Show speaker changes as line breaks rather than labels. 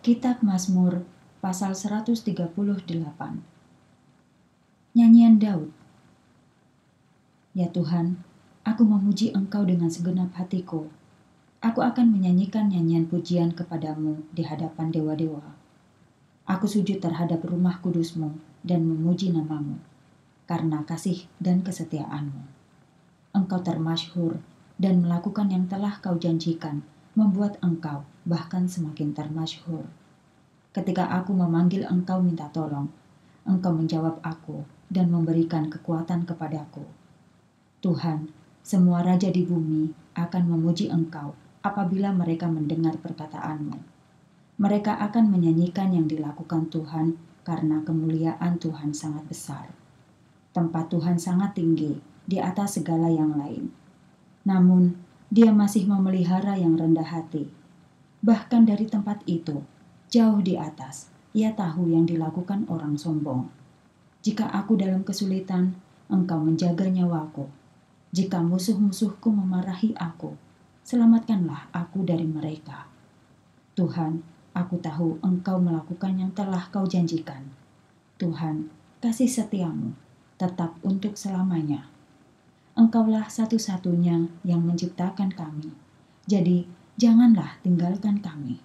Kitab Mazmur pasal 138 Nyanyian Daud Ya Tuhan, aku memuji Engkau dengan segenap hatiku. Aku akan menyanyikan nyanyian pujian kepadamu di hadapan dewa-dewa. Aku sujud terhadap rumah kudusmu dan memuji namamu, karena kasih dan kesetiaanmu. Engkau termasyhur dan melakukan yang telah kau janjikan, membuat engkau bahkan semakin termasyhur. Ketika aku memanggil engkau minta tolong, engkau menjawab aku dan memberikan kekuatan kepadaku. Tuhan, semua raja di bumi akan memuji engkau apabila mereka mendengar perkataanmu. Mereka akan menyanyikan yang dilakukan Tuhan karena kemuliaan Tuhan sangat besar. Tempat Tuhan sangat tinggi di atas segala yang lain namun, dia masih memelihara yang rendah hati. Bahkan dari tempat itu, jauh di atas, ia tahu yang dilakukan orang sombong. Jika aku dalam kesulitan, engkau menjaga nyawaku. Jika musuh-musuhku memarahi aku, selamatkanlah aku dari mereka. Tuhan, aku tahu engkau melakukan yang telah kau janjikan. Tuhan, kasih setiamu tetap untuk selamanya. Engkaulah satu-satunya yang menciptakan kami. Jadi, janganlah tinggalkan kami.